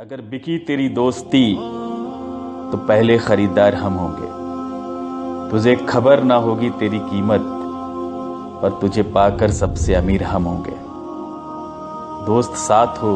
अगर बिकी तेरी दोस्ती तो पहले खरीदार हम होंगे। तुझे खबर ना होगी तेरी कीमत, पर तुझे पाकर सबसे अमीर हम होंगे। दोस्त साथ हो